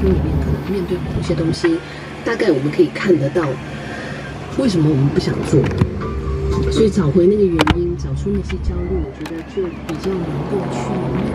心里面可能面对某些东西，大概我们可以看得到，为什么我们不想做？所以找回那个原因，找出那些焦虑，我觉得就比较能够去。